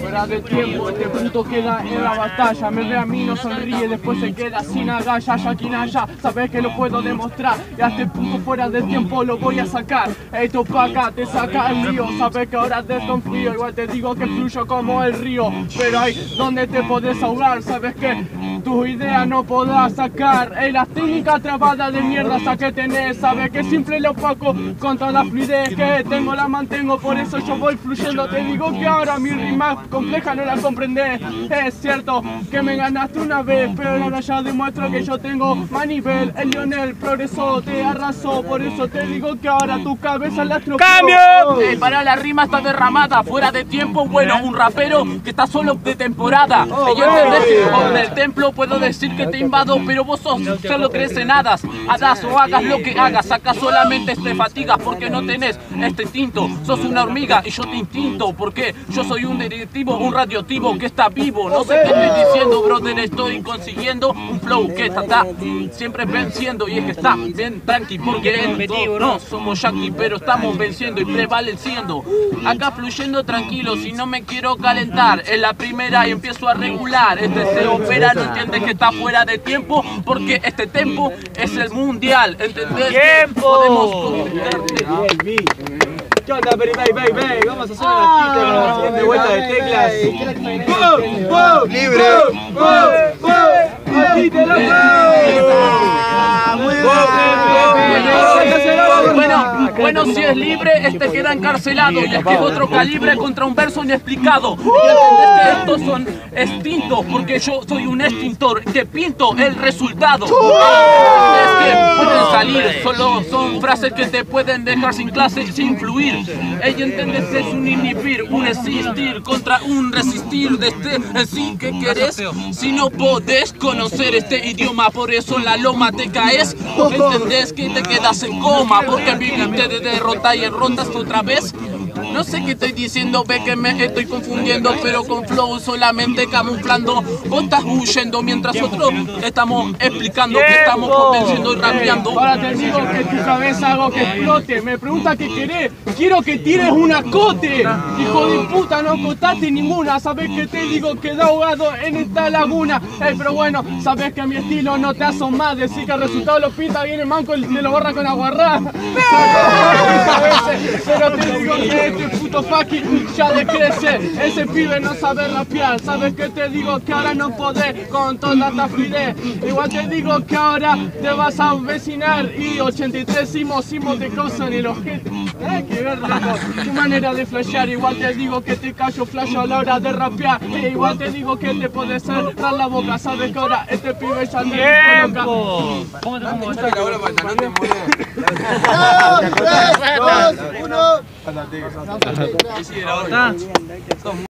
Fuera de tiempo, este puto queda en la batalla Me ve a mí, no sonríe, después se queda sin agallas Yakinaya, sabes que lo puedo demostrar Y a este puto fuera de tiempo lo voy a sacar Esto pa' acá, te saca el lío Sabes que ahora desconfío, igual te digo que fluyo como el río Pero ahí donde te podés ahogar, sabes que tu idea no podrás sacar. Técnicas trabadas de mierda que tenés. Sabes que simple lo opaco con toda la fluidez que tengo la mantengo. Por eso yo voy fluyendo, te digo que ahora mi rima compleja no la comprendés Es cierto que me ganaste una vez Pero ahora ya demuestro que yo tengo más nivel. El Lionel progresó, te arrasó. Por eso te digo que ahora tu cabeza la estropeó ¡Cambio! Eh, para la rima está derramada, fuera de tiempo, bueno, un rapero que está solo de temporada. Y yo entendés que con el templo puedo decir que te invado, pero vos sos, solo crees en hadas. Hadas o hagas lo que hagas, acá solamente te fatigas porque no tenés este instinto. Sos una hormiga y yo te instinto, porque yo soy un directivo, un radioactivo que está vivo. No sé qué estoy diciendo, brother, estoy consiguiendo un flow que está, está siempre venciendo y es que está bien tranqui porque no somos yankee, pero estamos venciendo y prevaleciendo. Acá fluyendo tranquilo, si no me quiero calentar, en la primera y empiezo a regular. Este se opera, no entiendes que está fuera de tiempo, porque este tempo es el mundial. ¿Entendés? ¡Tiempo! Podemos comunicarte. ¿Qué onda, Peri Bay, Bay, Bay? Vamos a hacer una la siguiente vuelta de teclas. Libre. ¡Wow! ¡Wow! ¡Aquí te lo Bueno, si es libre, este queda encarcelado. Y es que es otro calibre contra un verso inexplicado. Y entendés que estos son extintos, porque yo soy un extintor que pinto el resultado. Es que pueden salir, solo son frases que te pueden dejar sin clase, sin fluir. Ella entendés que es un inhibir, un existir contra un resistir de este sí que querés. Si no podés conocer este idioma, por eso en la loma te caes. Entendés que te quedas en coma, porque viviste de derrota y en rondas otra vez. No sé qué estoy diciendo, ve que me estoy confundiendo, pero con flow solamente camuflando. Vos estás huyendo mientras otros estamos explicando que estamos convenciendo y rapeando. Ahora te digo que tu cabeza hago que explote. Me pregunta qué querés. Quiero que tires un acote. Hijo de puta, no acotaste ninguna. Sabes que te digo que da ahogado en esta laguna. Ey, pero bueno, sabes que mi estilo no te asoma. Decir que el resultado lo pinta bien el manco y te lo borra con aguarrá. Pero te digo que este puto fucking ya decrece. Ese pibe no sabe rapear. Sabes que te digo que ahora no podés con toda esta fluidez. Igual te digo que ahora te vas a vecinar y 83 simos, simos de cosas en el ojete. Hay que ver, loco, tu manera de flashear. Igual te digo que te callo flash a la hora de rapear. E igual te digo que te puedes cerrar la boca. Sabes que ahora este pibe ya te coloca. ¡Tiempo! ¿Cómo te pongo te. आज़ादी